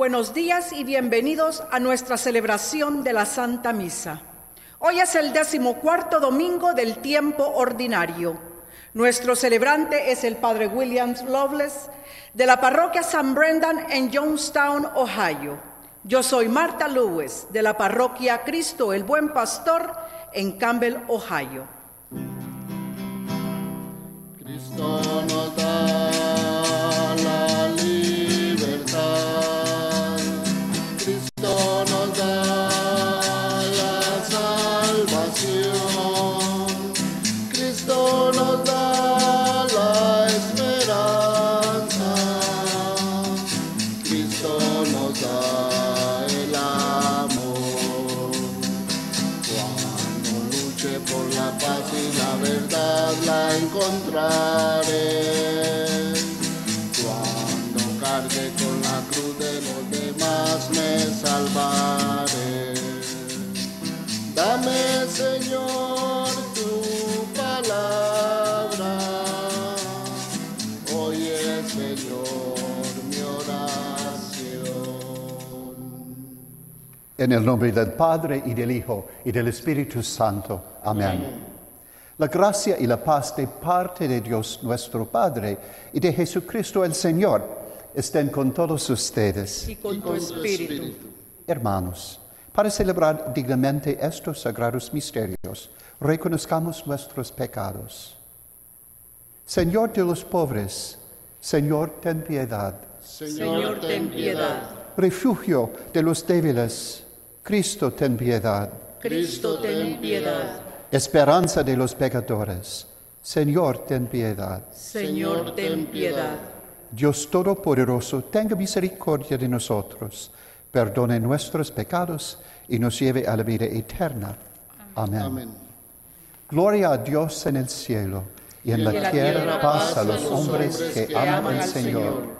Buenos días y bienvenidos a nuestra celebración de la Santa Misa. Hoy es el decimocuarto domingo del tiempo ordinario. Nuestro celebrante es el Padre William Loveless de la parroquia San Brendan en Jonestown, Ohio. Yo soy Marta Lewis de la parroquia Cristo el Buen Pastor en Campbell, Ohio. En el nombre del Padre y del Hijo y del Espíritu Santo. Amén. La gracia y la paz de parte de Dios nuestro Padre y de Jesucristo el Señor estén con todos ustedes. Y con tu espíritu. Hermanos, para celebrar dignamente estos sagrados misterios, reconozcamos nuestros pecados. Señor de los pobres, Señor, ten piedad. Señor, ten piedad. Refugio de los débiles, Cristo, ten piedad. Cristo, ten piedad. Esperanza de los pecadores, Señor, ten piedad. Señor, ten piedad. Dios Todopoderoso, tenga misericordia de nosotros, perdone nuestros pecados y nos lleve a la vida eterna. Amén. Amén. Gloria a Dios en el cielo y en la tierra paz a los hombres que aman al Señor.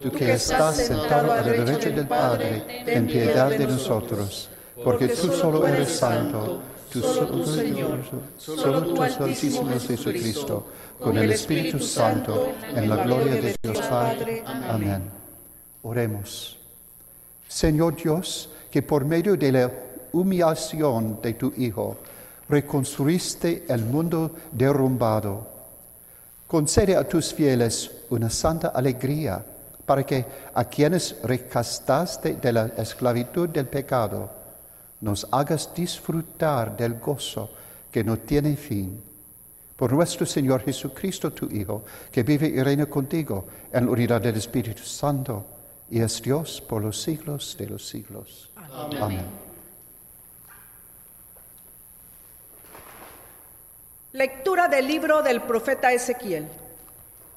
Tú que estás sentado a la derecha del Padre, ten piedad de nosotros. Porque tú solo eres santo, tú solo Señor, solo tú Santísimo Jesucristo, con el Espíritu Santo, en la gloria de Dios Padre. Amén. Oremos. Señor Dios, que por medio de la humillación de tu Hijo reconstruiste el mundo derrumbado, concede a tus fieles una santa alegría para que a quienes recastaste de la esclavitud del pecado, nos hagas disfrutar del gozo que no tiene fin. Por nuestro Señor Jesucristo, tu Hijo, que vive y reina contigo en la unidad del Espíritu Santo, y es Dios por los siglos de los siglos. Amén. Lectura del libro del profeta Ezequiel.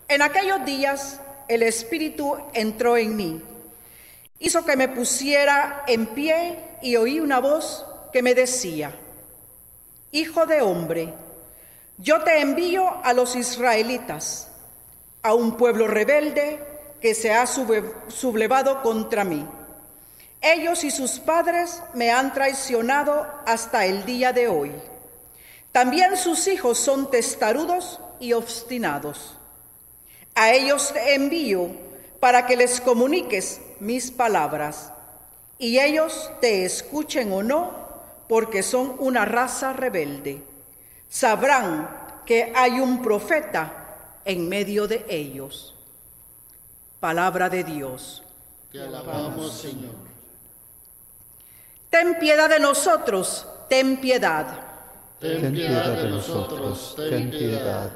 En aquellos días el Espíritu entró en mí, hizo que me pusiera en pie y oí una voz que me decía, Hijo de hombre, yo te envío a los israelitas, a un pueblo rebelde que se ha sublevado contra mí. Ellos y sus padres me han traicionado hasta el día de hoy. También sus hijos son testarudos y obstinados. A ellos te envío para que les comuniques mis palabras, y ellos te escuchen o no, porque son una raza rebelde. Sabrán que hay un profeta en medio de ellos. Palabra de Dios. Te alabamos, Señor. Ten piedad de nosotros, ten piedad. Ten piedad de nosotros, ten piedad.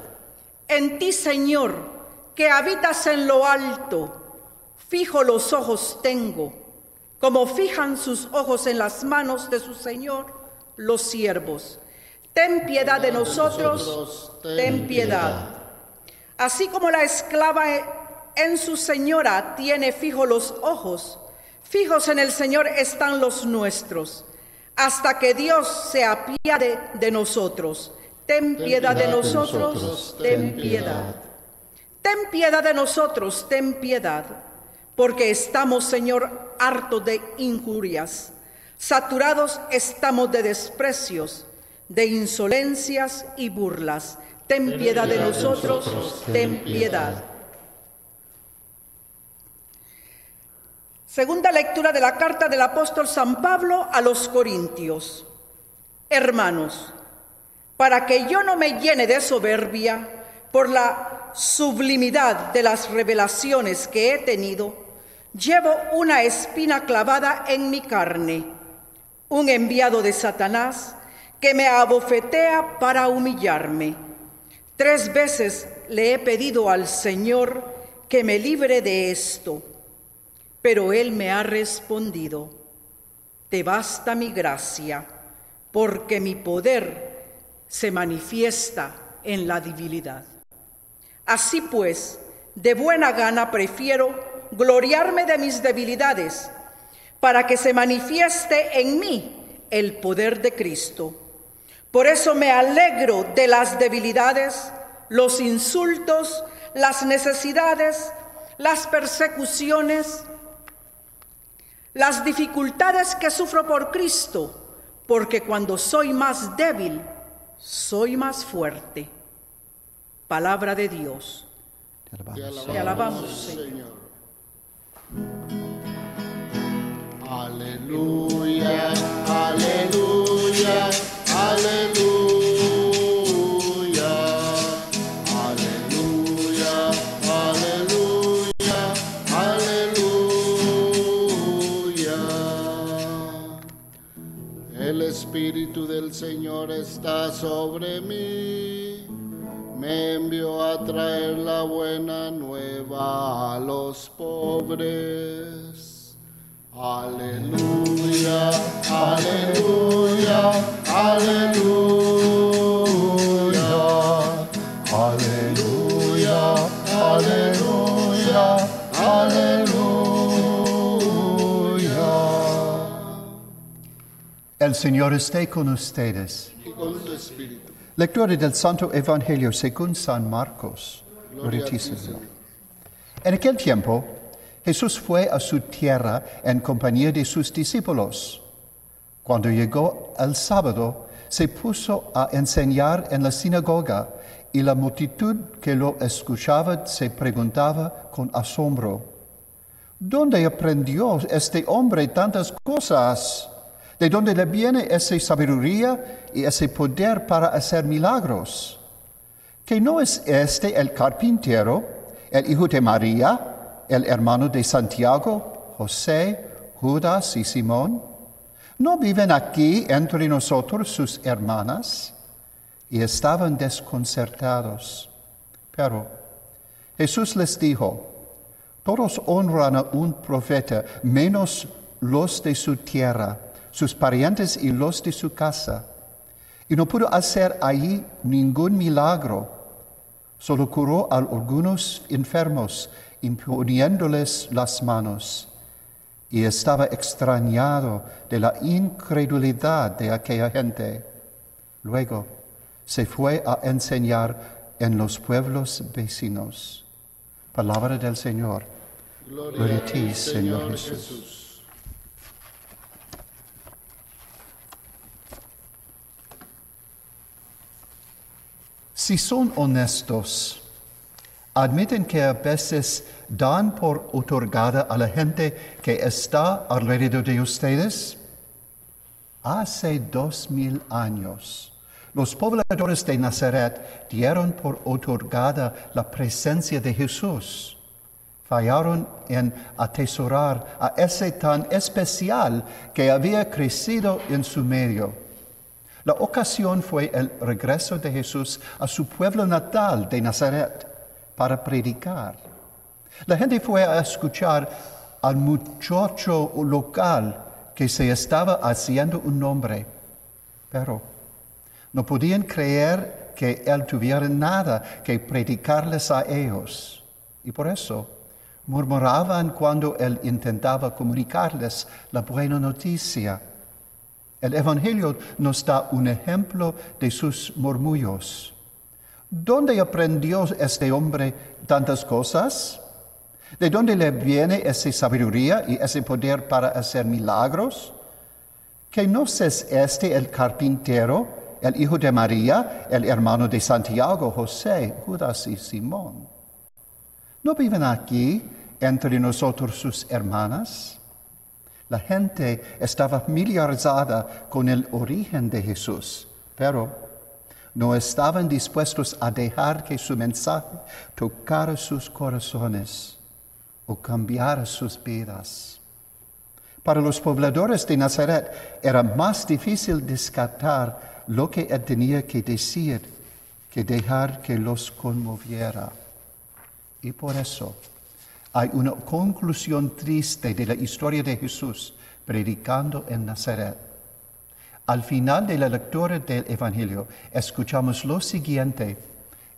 En ti, Señor, que habitas en lo alto, fijo los ojos tengo, como fijan sus ojos en las manos de su Señor los siervos. Ten piedad de nosotros, ten piedad. Así como la esclava en su señora tiene fijo los ojos, Fijos en el Señor están los nuestros, hasta que Dios se apiade de nosotros. Ten piedad de nosotros, ten piedad. Ten piedad de nosotros, ten piedad, porque estamos, Señor, hartos de injurias, saturados estamos de desprecios, de insolencias y burlas. Ten piedad de nosotros, ten piedad. Segunda lectura de la carta del apóstol San Pablo a los Corintios. Hermanos, para que yo no me llene de soberbia por la sublimidad de las revelaciones que he tenido, llevo una espina clavada en mi carne, un enviado de Satanás que me abofetea para humillarme. Tres veces le he pedido al Señor que me libre de esto pero él me ha respondido, te basta mi gracia, porque mi poder se manifiesta en la debilidad. Así pues, de buena gana prefiero gloriarme de mis debilidades, para que se manifieste en mí el poder de Cristo. Por eso me alegro de las debilidades, los insultos, las necesidades, las persecuciones, las dificultades que sufro por Cristo, porque cuando soy más débil, soy más fuerte. Palabra de Dios. Te alabamos, Señor. Aleluya, aleluya, aleluya. Espíritu del Señor está sobre mí. Me envió a traer la buena nueva a los pobres. Aleluya, aleluya, aleluya. Aleluya, aleluya, aleluya. El Señor esté con ustedes. Y con tu espíritu. Lectura del Santo Evangelio según San Marcos. Gloria a ti, Señor. En aquel tiempo, Jesús fue a su tierra en compañía de sus discípulos. Cuando llegó el sábado, se puso a enseñar en la sinagoga y la multitud que lo escuchaba se preguntaba con asombro, ¿dónde aprendió este hombre tantas cosas? ¿De dónde le viene esa sabiduría y ese poder para hacer milagros? ¿Que no es este el carpintero, el hijo de María, el hermano de Santiago, José, Judas y Simón? ¿No viven aquí entre nosotros sus hermanas? Y estaban desconcertados. Pero Jesús les dijo, todos honran a un profeta, menos los de su tierra sus parientes y los de su casa, y no pudo hacer allí ningún milagro, solo curó a algunos enfermos, imponiéndoles las manos, y estaba extrañado de la incredulidad de aquella gente. Luego se fue a enseñar en los pueblos vecinos. Palabra del Señor. Gloria, a ti, Señor, Jesús. Si son honestos, admiten que a veces dan por otorgada a la gente que está alrededor de ustedes. Hace dos mil años, los pobladores de Nazaret dieron por otorgada la presencia de Jesús. Fallaron en atesorar a ese tan especial que había crecido en su medio. La ocasión fue el regreso de Jesús a su pueblo natal de Nazaret para predicar. La gente fue a escuchar al muchacho local que se estaba haciendo un nombre, pero no podían creer que él tuviera nada que predicarles a ellos. Y por eso Murmuraban cuando él intentaba comunicarles la buena noticia. El Evangelio nos da un ejemplo de sus murmullos. ¿Dónde aprendió este hombre tantas cosas? ¿De dónde le viene esa sabiduría y ese poder para hacer milagros? ¿Que no es este el carpintero, el hijo de María, el hermano de Santiago, José, Judas y Simón? ¿No viven aquí entre nosotros sus hermanas? La gente estaba familiarizada con el origen de Jesús, pero no estaban dispuestos a dejar que su mensaje tocara sus corazones o cambiara sus vidas. Para los pobladores de Nazaret era más difícil descartar lo que él tenía que decir que dejar que los conmoviera. Y por eso hay una conclusión triste de la historia de Jesús predicando en Nazaret. Al final de la lectura del Evangelio escuchamos lo siguiente,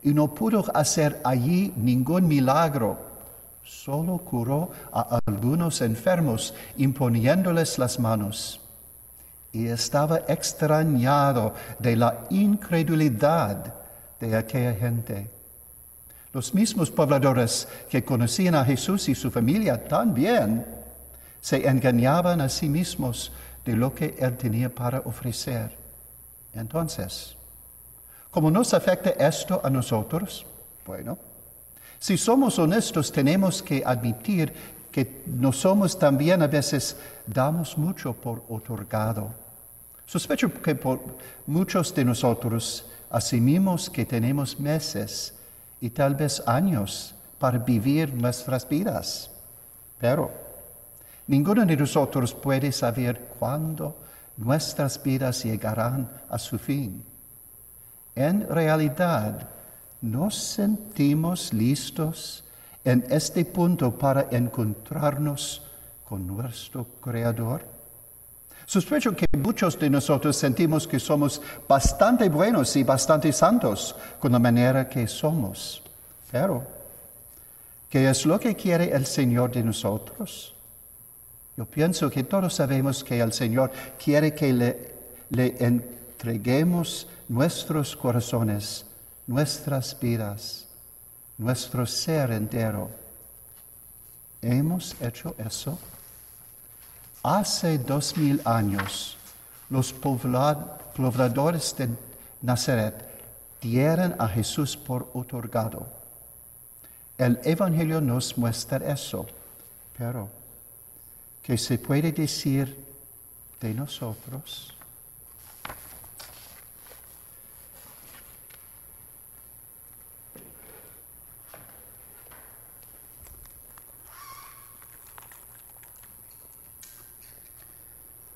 y no pudo hacer allí ningún milagro, solo curó a algunos enfermos imponiéndoles las manos. Y estaba extrañado de la incredulidad de aquella gente. Los mismos pobladores que conocían a Jesús y su familia tan bien se engañaban a sí mismos de lo que Él tenía para ofrecer. Entonces, ¿cómo nos afecta esto a nosotros? Bueno, si somos honestos tenemos que admitir que no somos también a veces damos mucho por otorgado. Sospecho que por muchos de nosotros asumimos que tenemos meses y tal vez años para vivir nuestras vidas. Pero ninguno de nosotros puede saber cuándo nuestras vidas llegarán a su fin. En realidad, ¿nos sentimos listos en este punto para encontrarnos con nuestro Creador? Sospecho que muchos de nosotros sentimos que somos bastante buenos y bastante santos con la manera que somos. Pero, ¿qué es lo que quiere el Señor de nosotros? Yo pienso que todos sabemos que el Señor quiere que le, le entreguemos nuestros corazones, nuestras vidas, nuestro ser entero. ¿Hemos hecho eso? Hace dos mil años, los pobladores de Nazaret dieron a Jesús por otorgado. El Evangelio nos muestra eso, pero ¿qué se puede decir de nosotros?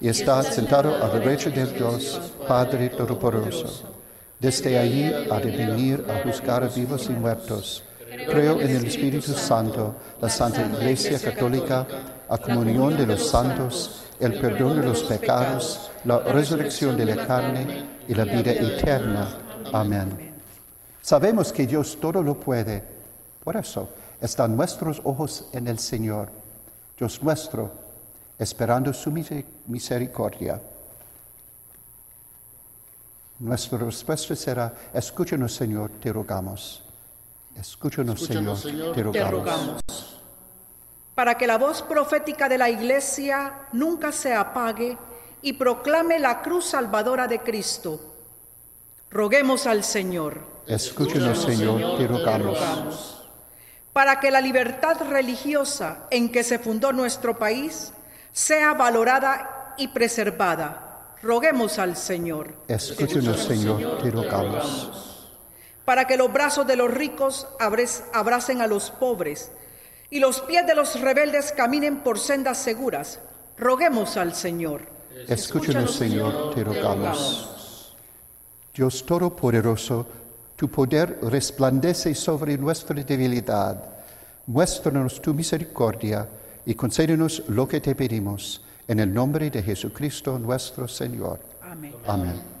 y está sentado a la derecha de Dios, Padre Todopoderoso. Desde allí ha de venir a juzgar a vivos y muertos. Creo en el Espíritu Santo, la Santa Iglesia Católica, la comunión de los santos, el perdón de los pecados, la resurrección de la carne y la vida eterna. Amén. Sabemos que Dios todo lo puede. Por eso están nuestros ojos en el Señor. Dios nuestro esperando su misericordia. Nuestra respuesta será, escúchanos Señor, te rogamos. Escúchanos, Señor, te, rogamos. te rogamos. Para que la voz profética de la Iglesia nunca se apague y proclame la cruz salvadora de Cristo. Roguemos al Señor. Escúchanos, Señor, te rogamos. Para que la libertad religiosa en que se fundó nuestro país sea valorada y preservada. Roguemos al Señor. Escúchenos, Señor, te rogamos. Para que los brazos de los ricos abracen a los pobres y los pies de los rebeldes caminen por sendas seguras. Roguemos al Señor. Escúchanos, Señor, te rogamos. Dios Todopoderoso, tu poder resplandece sobre nuestra debilidad. Muéstranos tu misericordia y concédenos lo que te pedimos. En el nombre de Jesucristo nuestro Señor. Amén. Amén.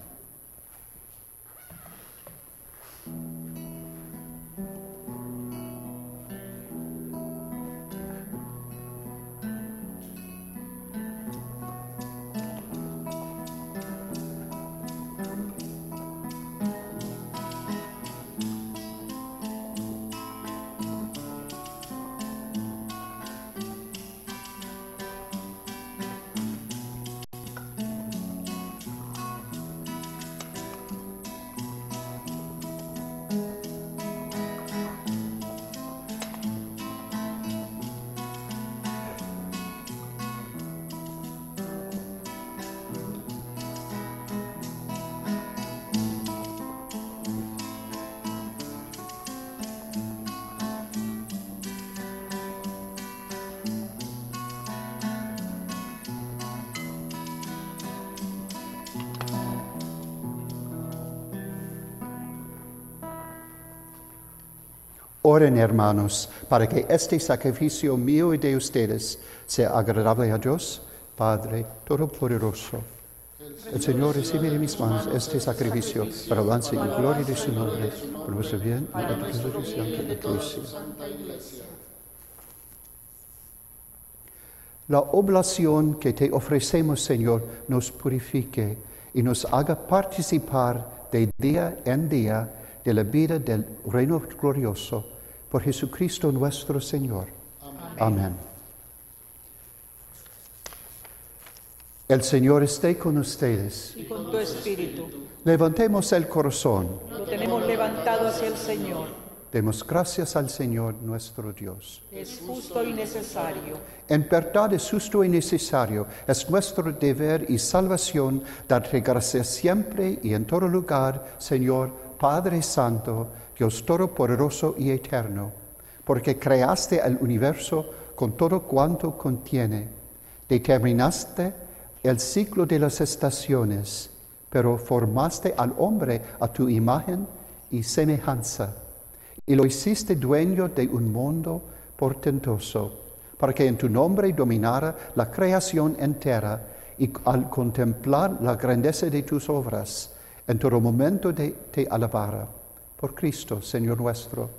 Oren, hermanos, para que este sacrificio mío y de ustedes sea agradable a Dios, Padre Todopoderoso. El Señor recibe de mis manos este sacrificio para avance y gloria de su nombre, por vuestro bien y la resurrección de la Iglesia. La oblación que te ofrecemos, Señor, nos purifique y nos haga participar de día en día de la vida del reino glorioso por Jesucristo nuestro Señor. Amén. El Señor esté con ustedes. Y con tu espíritu. Levantemos el corazón. Lo tenemos levantado hacia el Señor. Demos gracias al Señor nuestro Dios. Es justo y necesario. En verdad es justo y necesario, es nuestro deber y salvación darte gracias siempre y en todo lugar, Señor, Padre Santo, Dios Todopoderoso y Eterno, porque creaste el universo con todo cuanto contiene, determinaste el ciclo de las estaciones, pero formaste al hombre a tu imagen y semejanza, y lo hiciste dueño de un mundo portentoso, para que en tu nombre dominara la creación entera, y al contemplar la grandeza de tus obras, en todo momento de, te alabara. Por Cristo, Señor nuestro,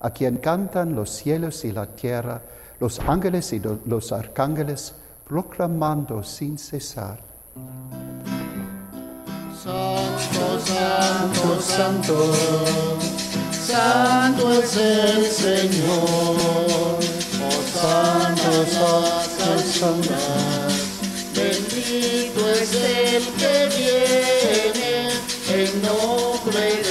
a quien cantan los cielos y la tierra, los ángeles y los arcángeles, proclamando sin cesar. Santo, santo, santo, santo es el Señor. Oh, santo, santo, santo, bendito es el que viene en nombre del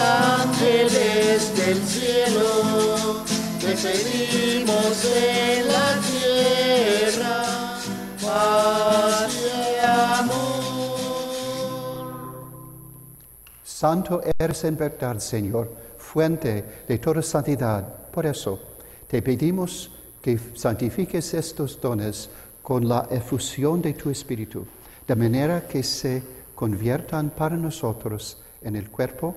ángeles del cielo, te pedimos en la tierra y amor. Santo eres en verdad, Señor, fuente de toda santidad. Por eso te pedimos que santifiques estos dones con la efusión de tu Espíritu, de manera que se conviertan para nosotros en el cuerpo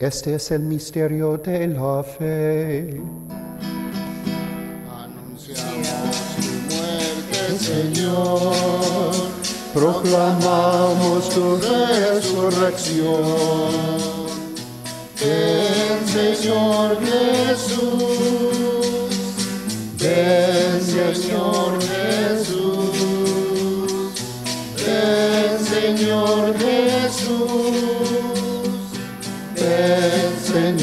Este es el misterio de la fe. Anunciamos tu muerte, Señor. Proclamamos tu resurrección. Ven, Señor Jesús. Ven, Señor Jesús. Ven, Señor Jesús.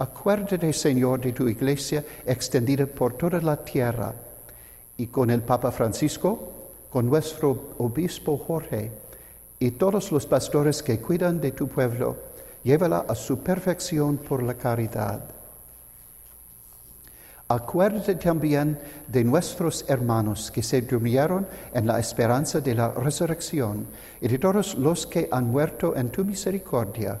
Acuérdate, Señor, de tu iglesia extendida por toda la tierra y con el Papa Francisco, con nuestro obispo Jorge y todos los pastores que cuidan de tu pueblo, llévala a su perfección por la caridad. Acuérdate también de nuestros hermanos que se durmieron en la esperanza de la resurrección y de todos los que han muerto en tu misericordia.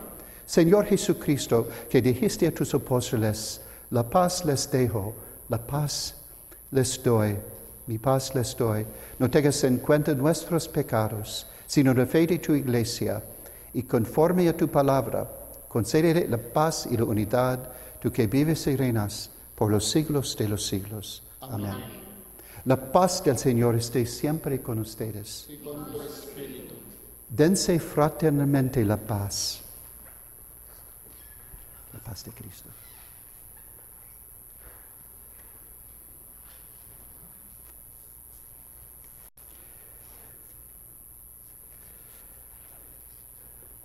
Señor Jesucristo, que dijiste a tus apóstoles, la paz les dejo, la paz les doy, mi paz les doy. No tengas en cuenta nuestros pecados, sino la fe de tu iglesia, y conforme a tu palabra, concédele la paz y la unidad, tú que vives y reinas por los siglos de los siglos. Amén. La paz del Señor esté siempre con ustedes. Dense fraternalmente la paz. Paz de Cristo.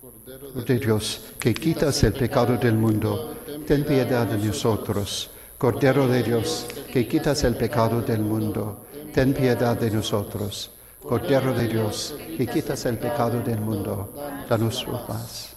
Cordero de Dios, que quitas el pecado del mundo, ten piedad de nosotros. Cordero de Dios, que quitas el pecado del mundo, ten piedad de nosotros. Cordero de Dios, que quitas el pecado del mundo, danos su paz.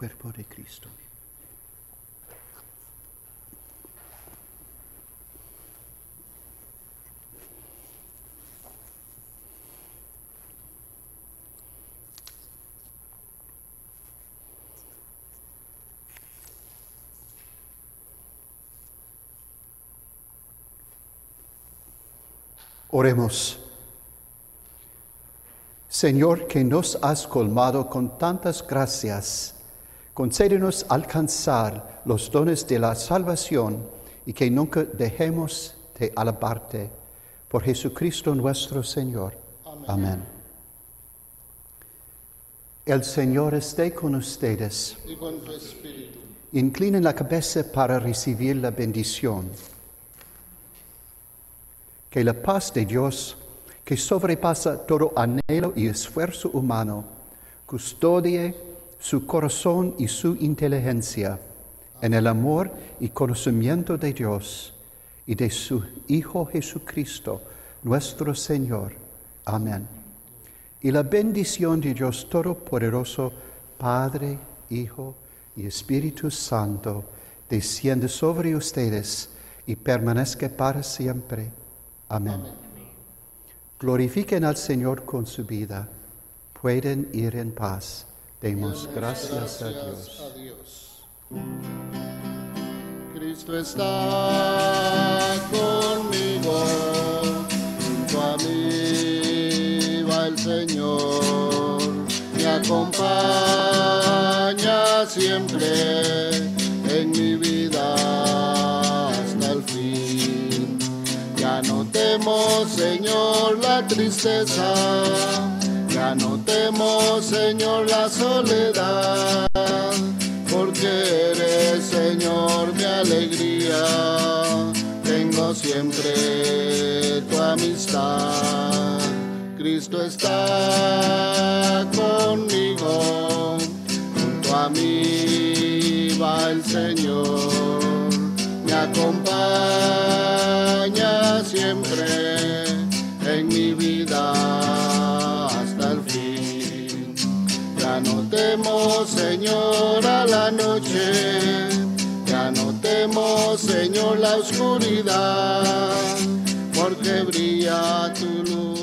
Cuerpo de Cristo. Oremos. Señor, que nos has colmado con tantas gracias, concédenos alcanzar los dones de la salvación y que nunca dejemos de alabarte. Por Jesucristo nuestro Señor. Amén. El Señor esté con ustedes. Y con tu espíritu. Inclinen la cabeza para recibir la bendición. Que la paz de Dios, que sobrepasa todo anhelo y esfuerzo humano, custodie su corazón y su inteligencia en el amor y conocimiento de Dios y de su Hijo Jesucristo, nuestro Señor. Amén. Y la bendición de Dios Todopoderoso, Padre, Hijo y Espíritu Santo, desciende sobre ustedes y permanezca para siempre. Amén. Glorifiquen al Señor con su vida. Pueden ir en paz. Demos gracias a Dios. Cristo está conmigo, junto a mí va el Señor, me acompaña siempre en mi vida hasta el fin. Ya no temo, Señor, la tristeza, ya no temo, Señor, la soledad, porque eres, Señor, mi alegría. Tengo siempre tu amistad. Cristo está conmigo, junto a mí va el Señor, me acompaña temo, Señor, a la noche, ya no temo, Señor, la oscuridad, porque brilla tu luz.